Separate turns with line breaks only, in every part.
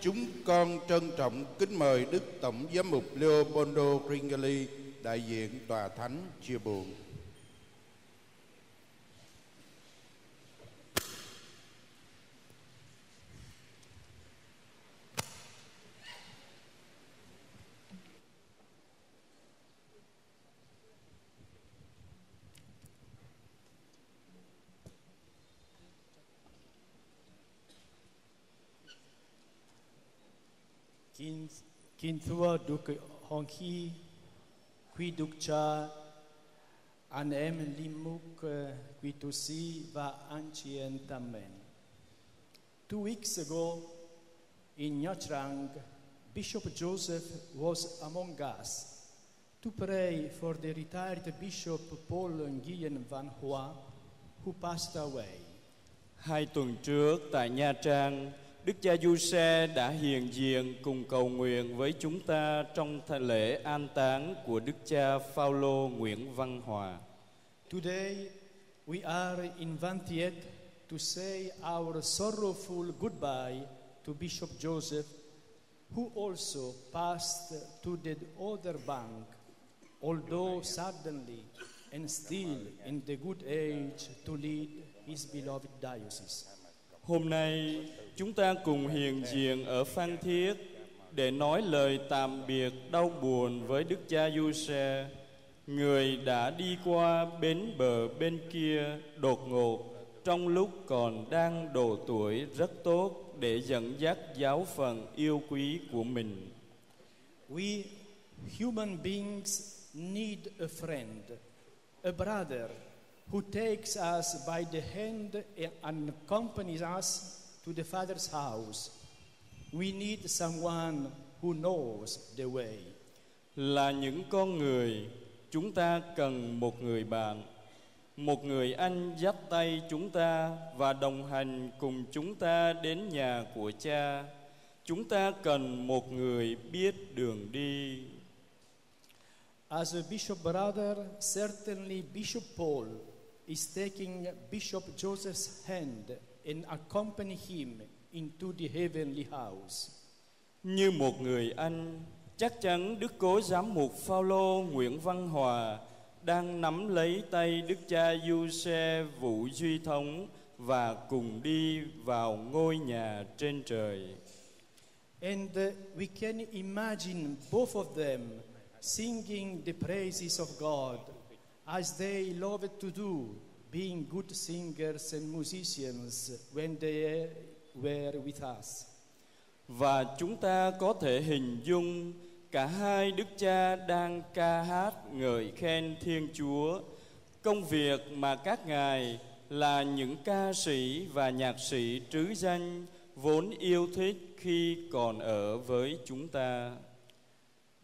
chúng con trân trọng kính mời Đức Tổng Giám mục Leopoldo Gringali, đại diện Tòa Thánh chia buồn.
Kính, kính thưa Đức Hồng Khi, quý Đức Cha, anh em linh mục, eh, quý tu sĩ và anh chị em tâm mến. Two weeks ago, in Nha Trang, Bishop Joseph was among us to pray for the retired Bishop Paul Nguyen Van Hoa, who passed away.
Hai tuần trước tại Nha Trang, Đức cha Giuse đã hiện diện cùng cầu nguyện với chúng ta trong lễ an táng của Đức cha Phaolô Nguyễn Văn Hòa.
Today, we are invited to say our sorrowful goodbye to Bishop Joseph, who also passed to the other bank, although suddenly and still in the good age to lead his beloved diocese.
Hôm nay, chúng ta cùng hiện diện ở Phan Thiết để nói lời tạm biệt đau buồn với Đức cha Du Xe, người đã đi qua bến bờ bên kia đột ngột trong lúc còn đang độ tuổi rất tốt để dẫn dắt giáo phận yêu quý của mình.
We human beings need a friend, a brother who takes us by the hand and accompanies us to the Father's house. We need someone who knows the way.
Là những con người, chúng ta cần một người bạn, một người anh dắt tay chúng ta và đồng hành cùng chúng ta đến nhà của cha. Chúng ta cần một người biết đường đi.
As a bishop brother, certainly Bishop Paul is taking Bishop Joseph's hand and accompany him into the heavenly house.
Như một người anh, chắc chắn Đức Cố Giám mục Phaolô Nguyễn Văn Hòa đang nắm lấy tay Đức cha Du Xe Vũ Duy Thống và cùng đi vào ngôi nhà trên trời.
And uh, we can imagine both of them singing the praises of God as they loved to do, being good singers and musicians when they were with us.
Và chúng ta có thể hình dung cả hai đức cha đang ca hát ngợi khen Thiên Chúa, công việc mà các ngài là những ca sĩ và nhạc sĩ trứ danh vốn yêu thích khi còn ở với chúng ta.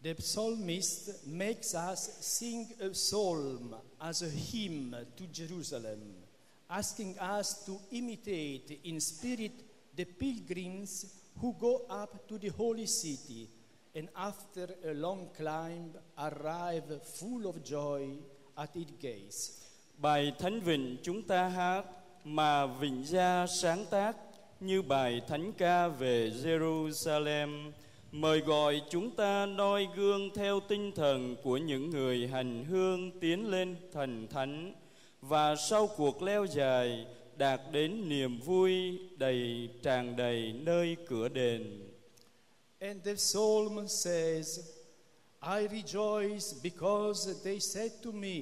The psalmist makes us sing a psalm as a hymn to Jerusalem, asking us to imitate in spirit the pilgrims who go up to the holy city and after a long climb arrive full of joy at its gates.
Bài Thánh Vịnh chúng ta hát mà Vịnh Gia sáng tác như bài Thánh ca về Jerusalem mời gọi chúng ta noi gương theo tinh thần của những người hành hương tiến lên thần thánh và sau cuộc leo dài đạt đến niềm vui đầy tràn đầy nơi cửa đền.
And the psalm says, I rejoice because they said to me,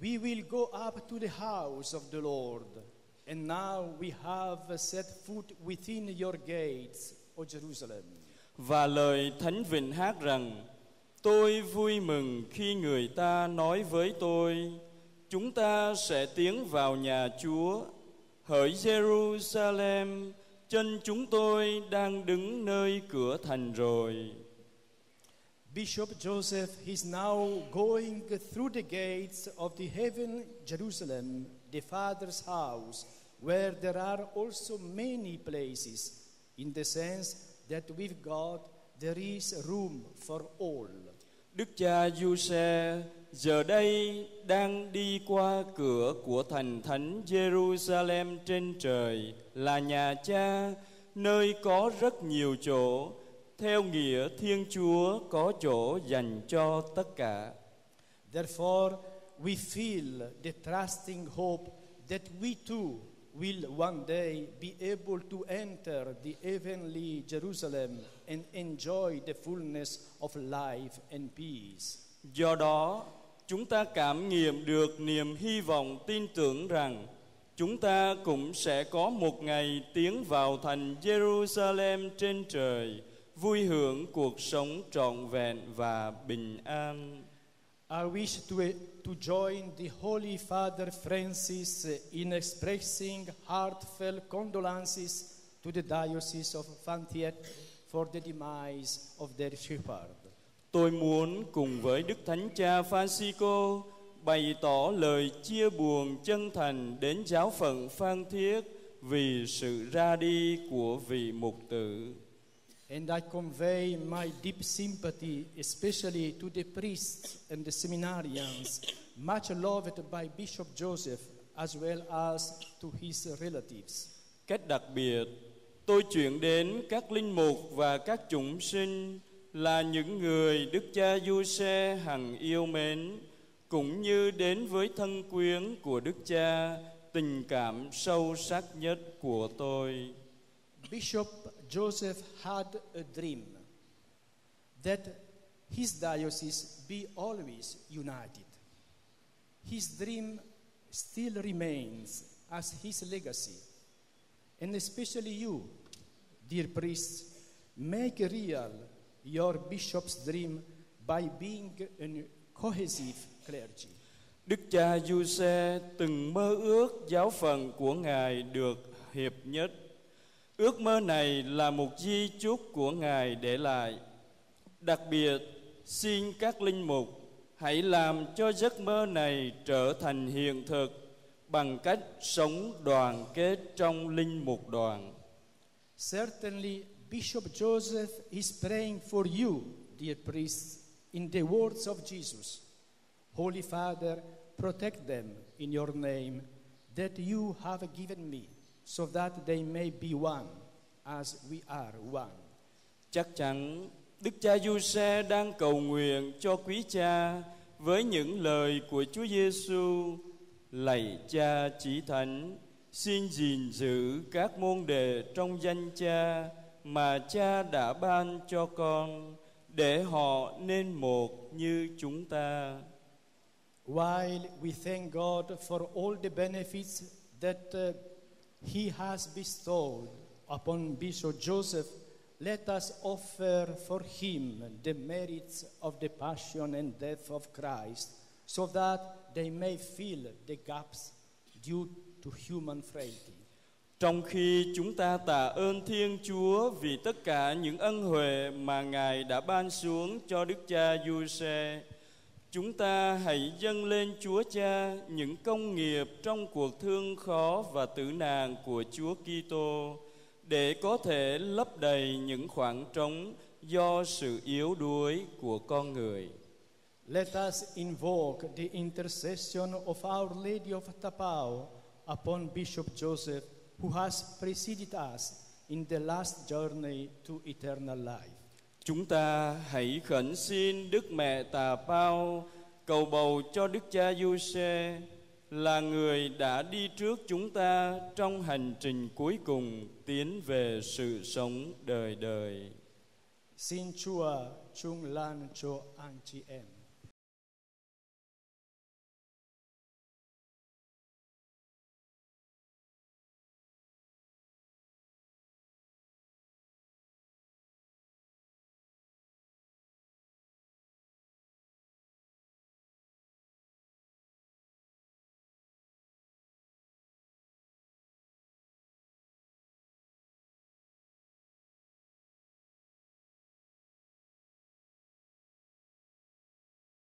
We will go up to the house of the Lord. And now we have set foot within your gates, O Jerusalem.
Và lời Thánh Vịnh hát rằng Tôi vui mừng khi người ta nói với tôi Chúng ta sẽ tiến vào nhà Chúa. Hỡi Jerusalem Chân chúng tôi đang đứng nơi cửa thành rồi.
Bishop Joseph is now going through the gates of the heaven Jerusalem, the Father's house, where there are also many places, in the sense that with God there is room for all.
Đức cha Giuse giờ đây đang đi qua cửa của thành thánh Jerusalem trên trời là nhà cha nơi có rất nhiều chỗ theo nghĩa thiên chúa có chỗ dành cho tất cả
Therefore, we feel the trusting hope that we too will one day be able to enter the heavenly Jerusalem and enjoy the fullness of life and peace.
Do đó, chúng ta cảm nghiệm được niềm hy vọng tin tưởng rằng chúng ta cũng sẽ có một ngày tiến vào thành Jerusalem trên trời, vui hưởng cuộc sống trọn vẹn và bình an.
I wish to, to join the Holy Father Francis in expressing heartfelt condolences to the Diocese of Fantiet for the demise of their shepherd.
Tôi muốn cùng với Đức Thánh Cha Francisco bày tỏ lời chia buồn chân thành đến giáo phận Phan Thiết vì sự ra đi của vị mục tử.
And I convey my deep sympathy, especially to the priests and the seminarians, much loved by Bishop Joseph, as well as to his relatives.
Cách đặc biệt, tôi chuyển đến các linh mục và các chúng sinh là những người Đức Cha Du Xe hằng yêu mến, cũng như đến với thân quyến của Đức Cha, tình cảm sâu sắc nhất của tôi.
Bishop Joseph had a dream that his diocese be always united. His dream still remains as his legacy. And especially you, dear priests, make real your bishop's dream by being a cohesive clergy.
Đức cha Giuse từng mơ ước giáo phận của Ngài được hiệp nhất. Ước mơ này là một di chúc của Ngài để lại. Đặc biệt, xin các linh mục hãy làm cho giấc mơ này trở thành hiện thực bằng cách sống đoàn kết trong linh mục đoàn.
Certainly, Bishop Joseph is praying for you, dear priests, in the words of Jesus. Holy Father, protect them in your name that you have given me, so that they may be one as we are one.
Chắc chắn Đức cha Giuse đang cầu nguyện cho quý cha với những lời của Chúa Giêsu lạy cha chỉ thánh xin gìn giữ các môn đệ trong danh cha mà cha đã ban cho con để họ nên một như chúng ta
While we thank God for all the benefits that uh, He has bestowed upon Bishop Joseph, let us offer for him the merits of the passion and death of Christ, so that they may fill the gaps due to human frailty.
Trong khi chúng ta tạ ơn Thiên Chúa vì tất cả những ân huệ mà Ngài đã ban xuống cho Đức Cha Giuse, chúng ta hãy dâng lên Chúa Cha những công nghiệp trong cuộc thương khó và tử nạn của Chúa Kitô để có thể lấp đầy những khoảng trống do sự yếu đuối của con người.
Let us invoke the intercession of Our Lady of Tapao upon Bishop Joseph, who has preceded us in the last journey to eternal life.
Chúng ta hãy khẩn xin Đức Mẹ Tà Pao cầu bầu cho Đức Cha Giuse là người đã đi trước chúng ta trong hành trình cuối cùng tiến về sự sống đời đời.
Xin Chúa chung lan cho anh chị em.